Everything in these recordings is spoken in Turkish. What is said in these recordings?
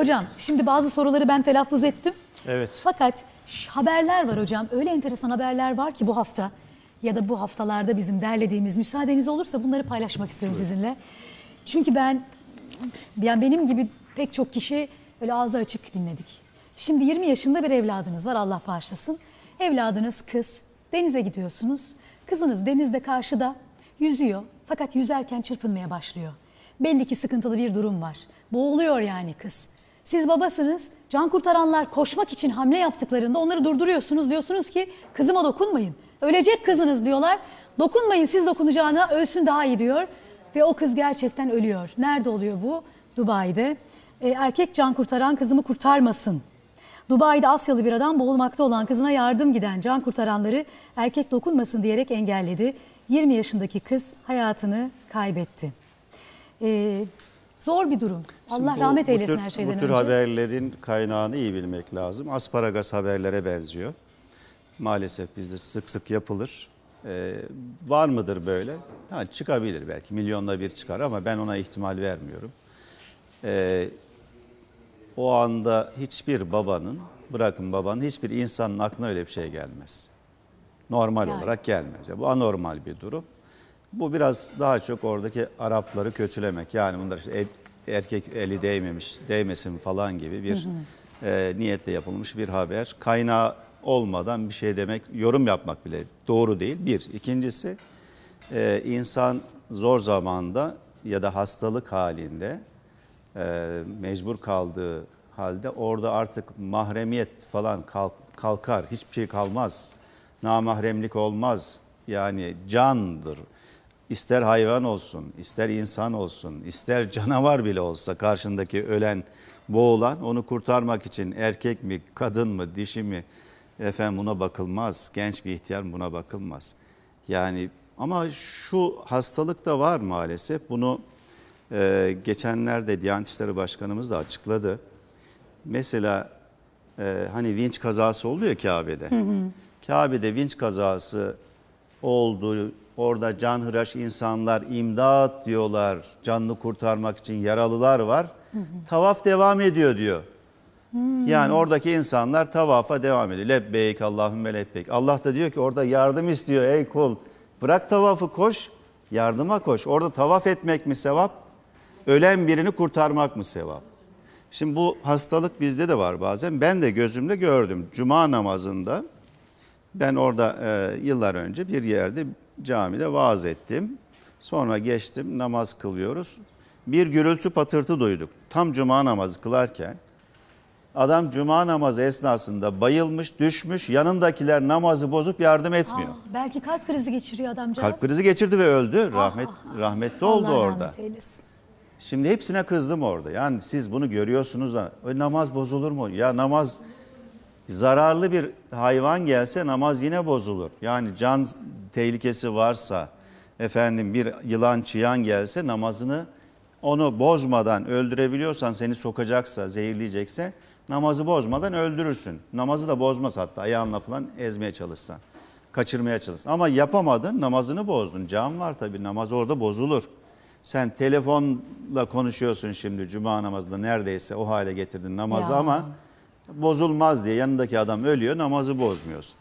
Hocam şimdi bazı soruları ben telaffuz ettim. Evet. Fakat haberler var hocam. Öyle enteresan haberler var ki bu hafta ya da bu haftalarda bizim derlediğimiz müsaadeniz olursa bunları paylaşmak istiyorum sizinle. Çünkü ben yani benim gibi pek çok kişi öyle ağzı açık dinledik. Şimdi 20 yaşında bir evladınız var Allah bağışlasın. Evladınız kız. Denize gidiyorsunuz. Kızınız denizde karşıda yüzüyor. Fakat yüzerken çırpınmaya başlıyor. Belli ki sıkıntılı bir durum var. Boğuluyor yani kız. Siz babasınız. Can kurtaranlar koşmak için hamle yaptıklarında onları durduruyorsunuz. Diyorsunuz ki kızıma dokunmayın. Ölecek kızınız diyorlar. Dokunmayın siz dokunacağına ölsün daha iyi diyor. Ve o kız gerçekten ölüyor. Nerede oluyor bu? Dubai'de. E, erkek can kurtaran kızımı kurtarmasın. Dubai'de Asyalı bir adam boğulmakta olan kızına yardım giden can kurtaranları erkek dokunmasın diyerek engelledi. 20 yaşındaki kız hayatını kaybetti. E, zor bir durum. Şimdi Allah bu- rahmet eylesin tür- her şeyden Bu tür önce. haberlerin kaynağını iyi bilmek lazım. Asparagas haberlere benziyor. Maalesef bizde sık sık yapılır. Ee, var mıdır böyle? Ha, çıkabilir belki milyonda bir çıkar ama ben ona ihtimal vermiyorum. Ee, o anda hiçbir babanın, bırakın babanın, hiçbir insanın aklına öyle bir şey gelmez. Normal Yani. olarak gelmez. Bu anormal bir durum. Bu biraz daha çok oradaki Arapları kötülemek. Yani bunlar işte erkek eli değmemiş, değmesin falan gibi bir e, niyetle yapılmış bir haber. Kaynağı olmadan bir şey demek, yorum yapmak bile doğru değil. Bir. İkincisi e, insan zor zamanda ya da hastalık halinde e, mecbur kaldığı halde orada artık mahremiyet falan kalk- kalkar. Hiçbir şey kalmaz. Namahremlik olmaz. Yani candır. İster hayvan olsun, ister insan olsun, ister canavar bile olsa karşındaki ölen, boğulan onu kurtarmak için erkek mi, kadın mı, dişi mi efendim buna bakılmaz. Genç bir ihtiyar buna bakılmaz. Yani ama şu hastalık da var maalesef. Bunu e, geçenlerde Diyanet İşleri Başkanımız da açıkladı. Mesela e, hani vinç kazası oluyor Kabe'de. Kabe'de vinç kazası oldu. Orada canhıraş insanlar imdat diyorlar. Canlı kurtarmak için yaralılar var. Tavaf devam ediyor diyor. Yani oradaki insanlar tavafa devam ediyor. Lebbeyk Allahümme lebbeyk. Allah da diyor ki orada yardım istiyor ey kul. Bırak tavafı koş, yardıma koş. Orada tavaf etmek mi sevap? Ölen birini kurtarmak mı sevap? Şimdi bu hastalık bizde de var bazen. Ben de gözümle gördüm. Cuma namazında ben orada e, yıllar önce bir yerde camide vaaz ettim. Sonra geçtim namaz kılıyoruz. Bir gürültü patırtı duyduk. Tam cuma namazı kılarken adam cuma namazı esnasında bayılmış, düşmüş. Yanındakiler namazı bozup yardım etmiyor. Aa, belki kalp krizi geçiriyor adamcağız. Kalp krizi geçirdi ve öldü. Rahmet rahmetli oldu Allah orada. rahmet eylesin. Şimdi hepsine kızdım orada. Yani siz bunu görüyorsunuz da "E, namaz bozulur mu? Ya namaz zararlı bir hayvan gelse namaz yine bozulur. Yani can tehlikesi varsa efendim bir yılan çıyan gelse namazını onu bozmadan öldürebiliyorsan seni sokacaksa, zehirleyecekse namazı bozmadan öldürürsün. Namazı da bozmaz hatta ayağınla falan ezmeye çalışsan. Kaçırmaya çalışsan. Ama yapamadın namazını bozdun. Can var tabii namaz orada bozulur. Sen telefonla konuşuyorsun şimdi cuma namazında neredeyse o hale getirdin namazı Ya. ama bozulmaz diye yanındaki adam ölüyor namazı bozmuyorsun.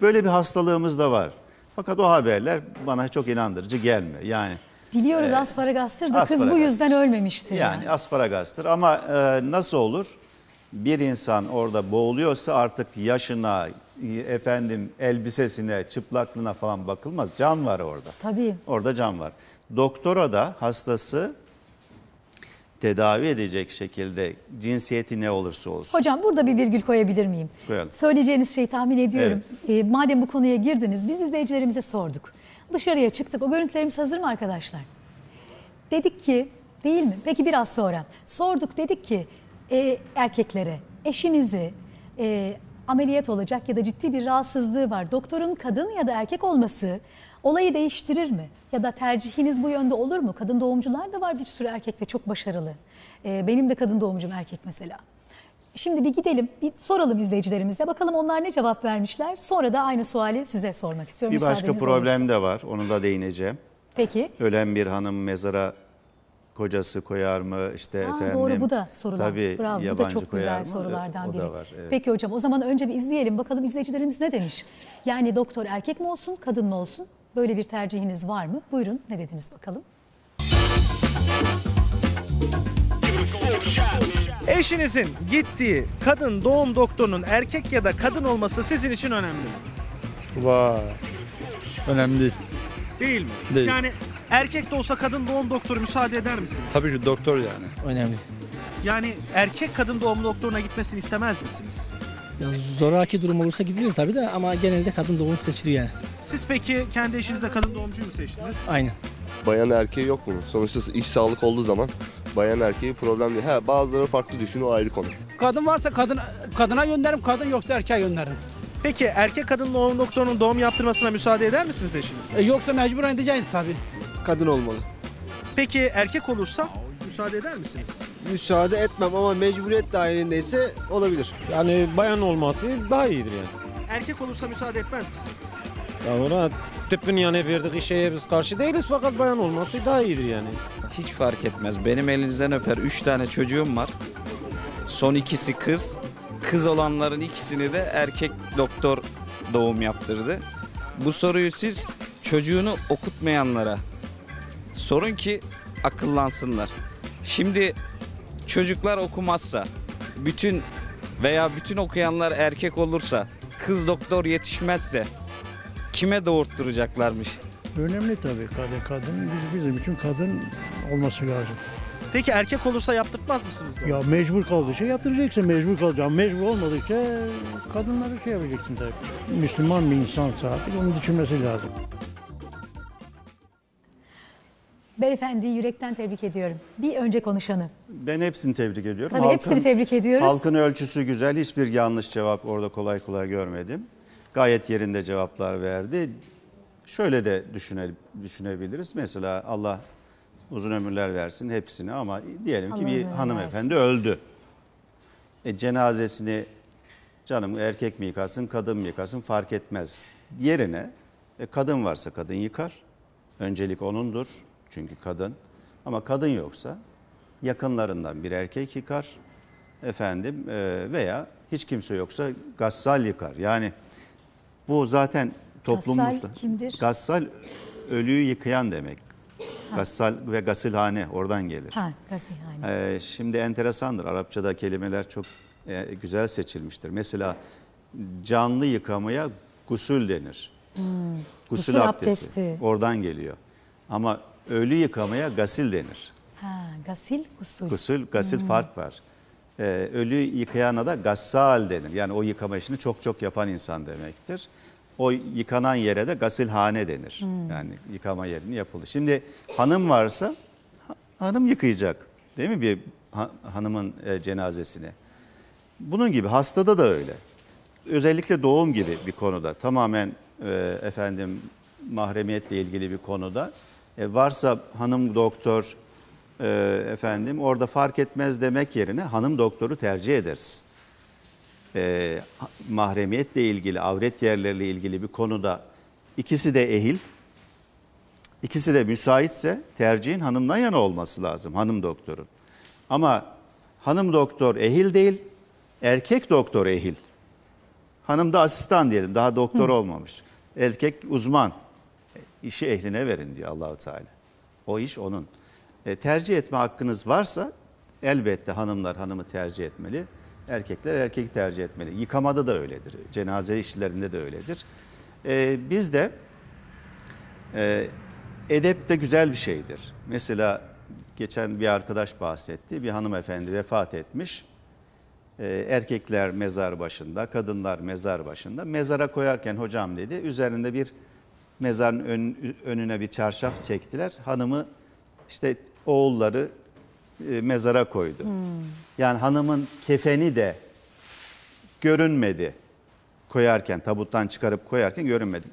Böyle bir hastalığımız da var. Fakat o haberler bana çok inandırıcı gelmiyor. Yani Biliyoruz asparagastır da kız bu asparagastır. yüzden ölmemiştir. yani asparagastır ama e, nasıl olur? Bir insan orada boğuluyorsa artık yaşına, e, efendim elbisesine, çıplaklığına falan bakılmaz. Can var orada. Tabii. Orada can var. Doktora da hastası tedavi edecek şekilde cinsiyeti ne olursa olsun. Hocam burada bir virgül koyabilir miyim? Koyalım. Söyleyeceğiniz şeyi tahmin ediyorum. Evet. Ee, madem bu konuya girdiniz biz izleyicilerimize sorduk. Dışarıya çıktık. O görüntülerimiz hazır mı arkadaşlar? Dedik ki değil mi? Peki biraz sonra. Sorduk dedik ki e, erkeklere eşinizi e, ameliyat olacak ya da ciddi bir rahatsızlığı var. Doktorun kadın ya da erkek olması olayı değiştirir mi? Ya da tercihiniz bu yönde olur mu? Kadın doğumcular da var bir sürü erkek ve çok başarılı. E, benim de kadın doğumcum erkek mesela. Şimdi bir gidelim, bir soralım izleyicilerimize. Bakalım onlar ne cevap vermişler. Sonra da aynı suali size sormak istiyorum. Bir başka problem olursa. de var. Onu da değineceğim. Peki. Ölen bir hanım mezara kocası koyar mı işte Aa, efendim. doğru bu da sorular. Tabii Bravo, bu da yabancı çok güzel mı? sorulardan o biri. da var. Evet. Peki hocam o zaman önce bir izleyelim bakalım izleyicilerimiz ne demiş? Yani doktor erkek mi olsun kadın mı olsun? Böyle bir tercihiniz var mı? Buyurun ne dediniz bakalım? Eşinizin gittiği kadın doğum doktorunun erkek ya da kadın olması sizin için önemli mi? Vay. Önemli değil. Değil mi? Değil. Yani erkek de olsa kadın doğum doktoru müsaade eder misiniz? Tabii ki doktor yani. Önemli. Yani erkek kadın doğum doktoruna gitmesini istemez misiniz? Ya zoraki durum olursa gidilir tabii de ama genelde kadın doğum seçiliyor yani. Siz peki kendi eşinizle kadın doğumcuyu mu seçtiniz? Aynen. bayan erkeği yok mu? Sonuçta iş sağlık olduğu zaman bayan erkeği problem değil. Ha bazıları farklı düşünüyor o ayrı konu. Kadın varsa kadın kadına gönderirim, kadın yoksa erkeğe gönderirim. Peki erkek kadın doğum doktorunun doğum yaptırmasına müsaade eder misiniz eşiniz? E, yoksa mecburen edeceğiz tabii. kadın olmalı. Peki erkek olursa müsaade eder misiniz? Müsaade etmem ama mecburiyet dahilindeyse olabilir. Yani bayan olması daha iyidir yani. Erkek olursa müsaade etmez misiniz? Ya ona tıbbın yani verdiği şeye biz karşı değiliz fakat bayan olması daha iyidir yani. Hiç fark etmez. Benim elinizden öper. Üç tane çocuğum var. Son ikisi kız. Kız olanların ikisini de erkek doktor doğum yaptırdı. Bu soruyu siz çocuğunu okutmayanlara sorun ki akıllansınlar. Şimdi çocuklar okumazsa, bütün veya bütün okuyanlar erkek olursa, kız doktor yetişmezse kime doğurtturacaklarmış? Önemli tabii kadın. Kadın biz, bizim için kadın olması lazım. Peki erkek olursa yaptırtmaz mısınız doğum? Ya mecbur kaldığı şey yaptıracaksın, mecbur kalacaksın. Mecbur olmadıkça kadınları şey yapacaksın tabii. Müslüman bir insansa artık onu düşünmesi lazım. Beyefendi yürekten tebrik ediyorum. Bir önce konuşanı. Ben hepsini tebrik ediyorum. Tabii hepsini tebrik ediyoruz. Halkın ölçüsü güzel. Hiçbir yanlış cevap orada kolay kolay görmedim. Gayet yerinde cevaplar verdi. Şöyle de düşüne, düşünebiliriz. Mesela Allah uzun ömürler versin hepsini ama diyelim ki bir hanımefendi öldü. E, cenazesini canım erkek mi yıkasın kadın mı yıkasın fark etmez. Yerine e, kadın varsa kadın yıkar. Öncelik onundur çünkü kadın. Ama kadın yoksa yakınlarından bir erkek yıkar efendim e, veya hiç kimse yoksa gassal yıkar. Yani bu zaten toplumumuzda. Gassal kimdir? Gassal ölüyü yıkayan demek. Gassal ve gasilhane oradan gelir. Ha, gazetehane. Ee, şimdi enteresandır. Arapçada kelimeler çok e, güzel seçilmiştir. Mesela canlı yıkamaya gusül denir. Gusül, Hmm. Gusül abdesti. abdesti. Oradan geliyor. Ama ölü yıkamaya gasil denir. Ha, gasil, usul. Gusül, gasil Hmm. fark var. Ee, ölü yıkayana da gassal denir. Yani o yıkama işini çok çok yapan insan demektir. O yıkanan yere de gasilhane denir. Hmm. Yani yıkama yerini yapıldı. Şimdi hanım varsa ha- hanım yıkayacak. Değil mi bir ha- hanımın e, cenazesini? Bunun gibi hastada da öyle. Özellikle doğum gibi bir konuda tamamen e, efendim mahremiyetle ilgili bir konuda e, varsa hanım doktor e, efendim orada fark etmez demek yerine hanım doktoru tercih ederiz. E, mahremiyetle ilgili, avret yerleriyle ilgili bir konuda ikisi de ehil, ikisi de müsaitse tercihin hanımdan yana olması lazım, hanım doktorun. Ama hanım doktor ehil değil, erkek doktor ehil. Hanım da asistan diyelim, daha doktor olmamış. Erkek uzman. İşi ehline verin diyor Allahu Teala. O iş onun. E, tercih etme hakkınız varsa elbette hanımlar hanımı tercih etmeli. Erkekler erkeği tercih etmeli. Yıkamada da öyledir. Cenaze işlerinde de öyledir. E, biz de e, edep de güzel bir şeydir. Mesela geçen bir arkadaş bahsetti. Bir hanımefendi vefat etmiş. Ee, erkekler mezar başında, kadınlar mezar başında. Mezara koyarken hocam dedi üzerinde bir mezarın ön- önüne bir çarşaf çektiler. Hanımı işte oğulları e, mezara koydu. Yani hanımın kefeni de görünmedi koyarken, tabuttan çıkarıp koyarken görünmedi.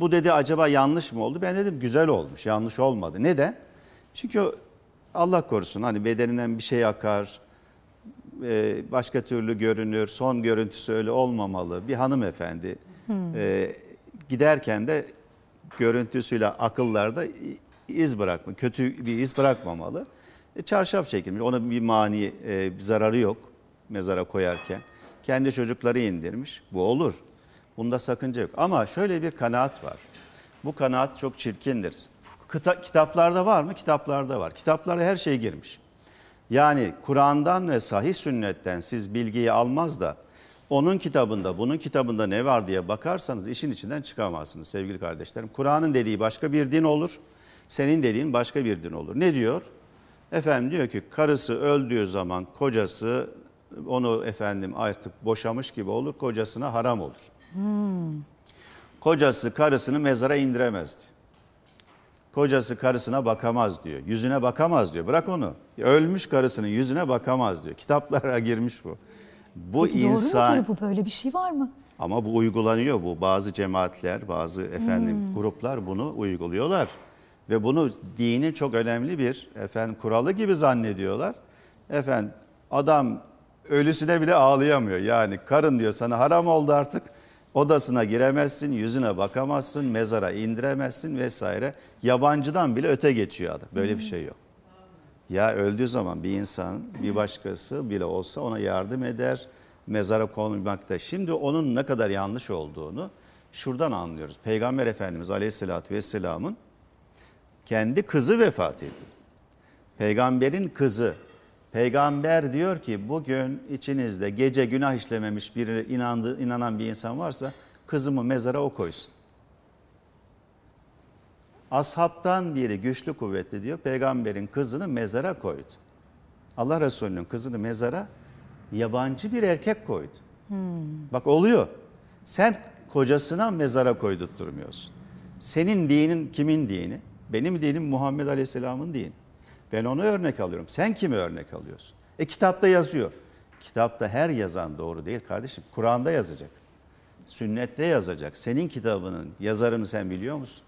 Bu dedi acaba yanlış mı oldu? Ben dedim güzel olmuş, yanlış olmadı. Neden? Çünkü Allah korusun hani bedeninden bir şey akar, e, başka türlü görünür, son görüntüsü öyle olmamalı. Bir hanımefendi e, giderken de görüntüsüyle akıllarda iz bırakma, kötü bir iz bırakmamalı. E, çarşaf çekilmiş. Ona bir mani, e, bir zararı yok mezara koyarken. Kendi çocukları indirmiş. Bu olur. Bunda sakınca yok. Ama şöyle bir kanaat var. Bu kanaat çok çirkindir. Kita- kitaplarda var mı? Kitaplarda var. Kitaplara her şey girmiş. Yani Kur'an'dan ve sahih sünnetten siz bilgiyi almaz da onun kitabında, bunun kitabında ne var diye bakarsanız işin içinden çıkamazsınız sevgili kardeşlerim. Kur'an'ın dediği başka bir din olur, senin dediğin başka bir din olur. Ne diyor? Efendim diyor ki karısı öldüğü zaman kocası onu efendim artık boşamış gibi olur, kocasına haram olur. Kocası karısını mezara indiremez diyor. Kocası karısına bakamaz diyor. Yüzüne bakamaz diyor. Bırak onu. Ölmüş karısının yüzüne bakamaz diyor. Kitaplara girmiş bu. Bu Peki insan doğru mu bu böyle bir şey var mı? ama bu uygulanıyor bu. Bazı cemaatler, bazı efendim Hmm. gruplar bunu uyguluyorlar. Ve bunu dini çok önemli bir efendim kuralı gibi zannediyorlar. Efendim adam ölüsüne bile ağlayamıyor. Yani karın diyor sana haram oldu artık. Odasına giremezsin, yüzüne bakamazsın, mezara indiremezsin vesaire. Yabancıdan bile öte geçiyor adam. Böyle bir şey yok. Ya öldüğü zaman bir insan, bir başkası bile olsa ona yardım eder, mezara konulmakta. Şimdi onun ne kadar yanlış olduğunu şuradan anlıyoruz. Peygamber Efendimiz Aleyhisselatü Vesselam'ın kendi kızı vefat ediyor. Peygamberin kızı. Peygamber diyor ki bugün içinizde gece günah işlememiş biri inandı, inanan bir insan varsa kızımı mezara o koysun. Ashabtan biri güçlü kuvvetli diyor peygamberin kızını mezara koydu. Allah Resulü'nün kızını mezara yabancı bir erkek koydu. Bak oluyor. Sen kocasına mezara koydurtturmuyorsun. Senin dinin kimin dini? Benim dinim Muhammed Aleyhisselam'ın dini. Ben onu örnek alıyorum. Sen kimi örnek alıyorsun? E kitapta yazıyor. Kitapta her yazan doğru değil kardeşim. Kur'an'da yazacak. Sünnette yazacak. Senin kitabının yazarını sen biliyor musun?